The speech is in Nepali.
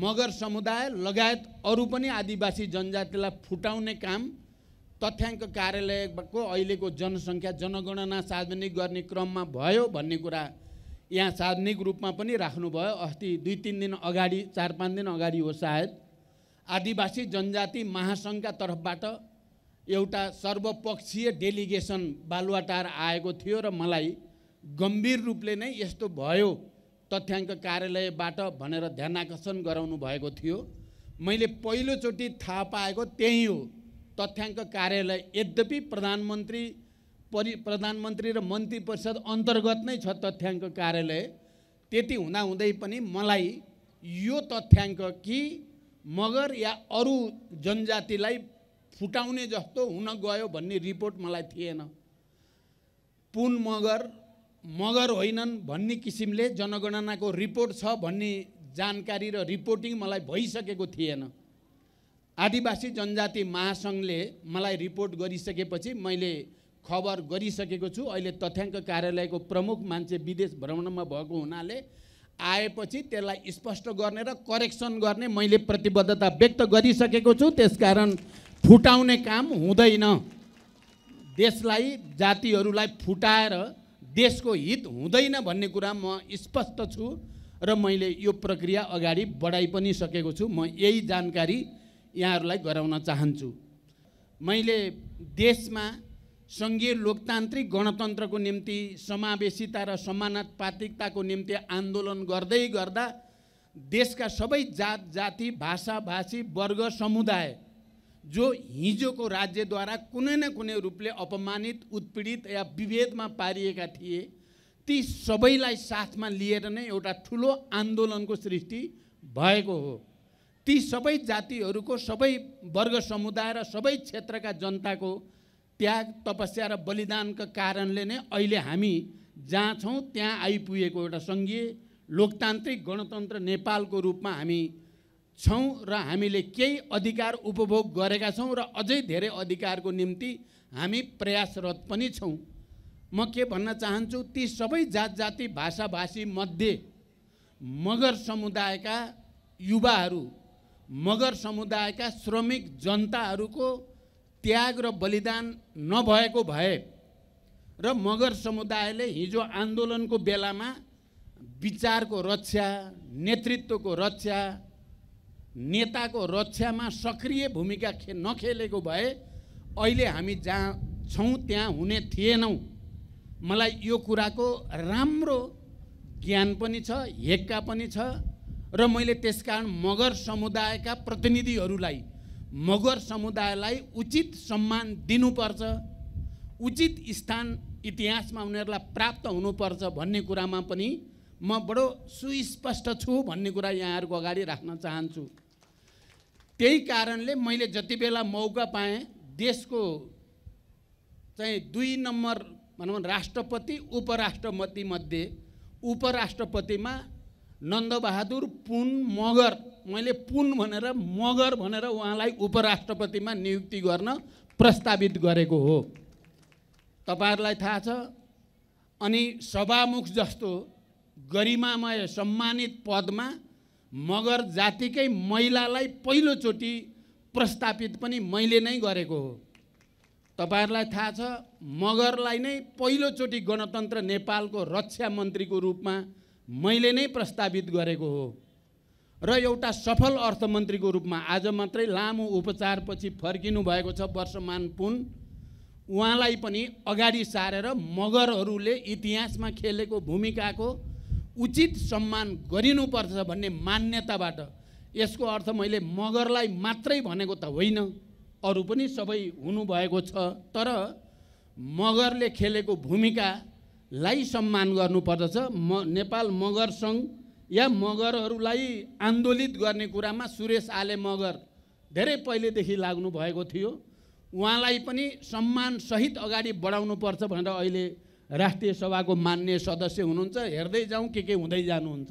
मगर समुदाय लगायत अरू पनि आदिवासी जनजातिलाई फुटाउने काम तथ्याङ्क कार्यालयको अहिलेको जनसङ्ख्या जनगणना सार्वजनिक गर्ने क्रममा भयो भन्ने कुरा यहाँ सार्वजनिक रूपमा पनि राख्नुभयो। अस्ति दुई तिन दिन अगाडि चार पाँच दिन अगाडि हो सायद। आदिवासी जनजाति महासङ्घका तर्फबाट एउटा सर्वपक्षीय डेलिगेसन बालुवाटार आएको थियो र मलाई गम्भीर रूपले नै यस्तो भयो। तथ्याङ्क कार्यालयबाट भनेर ध्यान आकर्षण गराउनु भएको थियो। मैले पहिलोचोटि थाहा पाएको त्यही हो। तथ्याङ्क कार्यालय यद्यपि प्रधानमन्त्री परि प्रधानमन्त्री र मन्त्री परिषद अन्तर्गत नै छ तथ्याङ्क कार्यालय त्यति हुँदाहुँदै पनि मलाई यो तथ्याङ्क कि मगर या अरू जनजातिलाई फुटाउने जस्तो हुन गयो भन्ने रिपोर्ट मलाई थिएन। पुन मगर मगर होइनन् भन्ने किसिमले जनगणनाको रिपोर्ट छ भन्ने जानकारी र रिपोर्टिङ मलाई भइसकेको थिएन। आदिवासी जनजाति महासङ्घले मलाई रिपोर्ट गरिसकेपछि मैले खबर गरिसकेको छु। अहिले तथ्याङ्क कार्यालयको प्रमुख मान्छे विदेश भ्रमणमा भएको हुनाले आएपछि त्यसलाई स्पष्ट गर्ने र करेक्सन गर्ने मैले प्रतिबद्धता व्यक्त गरिसकेको छु। त्यसकारण फुटाउने काम हुँदैन। देशलाई जातिहरूलाई फुटाएर देशको हित हुँदैन भन्ने कुरा म स्पष्ट छु र मैले यो प्रक्रिया अगाडि बढाइ पनि सकेको छु। म यही जानकारी यहाँहरूलाई गराउन चाहन्छु। मैले देशमा सङ्घीय लोकतान्त्रिक गणतन्त्रको निम्ति समावेशिता र समानुपातिकताको निम्ति आन्दोलन गर्दै गर्दा देशका सबै जात जाति भाषा भाषी वर्ग समुदाय जो हिजोको राज्यद्वारा कुनै न कुनै रूपले अपमानित उत्पीडित या विभेदमा पारिएका थिए ती सबैलाई साथमा लिएर नै एउटा ठुलो आन्दोलनको सृष्टि भएको हो। ती सबै जातिहरूको सबै वर्ग समुदाय र सबै क्षेत्रका जनताको त्याग तपस्या र बलिदानका कारणले नै अहिले हामी जहाँ छौँ त्यहाँ आइपुगेको एउटा सङ्घीय लोकतान्त्रिक गणतन्त्र नेपालको रूपमा हामी छौँ र हामीले केही अधिकार उपभोग गरेका छौँ र अझै धेरै अधिकारको निम्ति हामी प्रयासरत पनि छौँ। म के भन्न चाहन्छु ती सबै जात जाति भाषा भाषी मध्ये मगर समुदायका युवाहरू मगर समुदायका श्रमिक जनताहरूको त्याग र बलिदान नभएको भए र मगर समुदायले हिजो आन्दोलनको बेलामा विचारको रक्षा नेतृत्वको रक्षा नेताको रक्षामा सक्रिय भूमिका खे नखेलेको भए अहिले हामी जहाँ छौँ त्यहाँ हुने थिएनौँ। मलाई यो कुराको राम्रो ज्ञान पनि छ हेक्का पनि छ र मैले त्यसकारण मगर समुदायका प्रतिनिधिहरूलाई मगर समुदायलाई उचित सम्मान दिनुपर्छ उचित स्थान इतिहासमा उनीहरूलाई प्राप्त हुनुपर्छ भन्ने कुरामा पनि म बडो सुस्पष्ट छु भन्ने कुरा यहाँहरूको अगाडि राख्न चाहन्छु। त्यही कारणले मैले जति बेला मौका पाएँ देशको चाहिँ दुई नम्बर भनौँ राष्ट्रपति उपराष्ट्रपति मध्ये उपराष्ट्रपतिमा नन्दबहादुर पुन मगर मैले पुन भनेर मगर भनेर उहाँलाई उपराष्ट्रपतिमा नियुक्ति गर्न प्रस्तावित गरेको हो। तपाईँहरूलाई थाहा छ अनि सभामुख जस्तो गरिमामय सम्मानित पदमा मगर जातिकै महिलालाई पहिलोचोटि प्रस्तापित पनि मैले नै गरेको हो। तपाईँहरूलाई थाहा छ मगरलाई नै पहिलोचोटि गणतन्त्र नेपालको रक्षा मन्त्रीको रूपमा मैले नै प्रस्तावित गरेको हो। र एउटा सफल अर्थमन्त्रीको रूपमा आज मात्रै लामो उपचारपछि फर्किनु भएको छ वर्षमान पुन। उहाँलाई पनि अगाडि सारेर मगरहरूले इतिहासमा खेलेको भूमिकाको उचित सम्मान गरिनुपर्छ भन्ने मान्यताबाट यसको अर्थ मैले मगरलाई मात्रै भनेको त होइन। अरू पनि सबै हुनुभएको छ। तर मगरले खेलेको भूमिकालाई सम्मान गर्नुपर्दछ। म नेपाल मगर सङ्घ या मगरहरूलाई आन्दोलित गर्ने कुरामा सुरेश आले मगर धेरै पहिलेदेखि लाग्नु भएको थियो। उहाँलाई पनि सम्मानसहित अगाडि बढाउनुपर्छ भनेर अहिले राष्ट्रिय सभाको मान्य सदस्य हुनुहुन्छ हेर्दै जाउँ के के हुँदै जानुहुन्छ।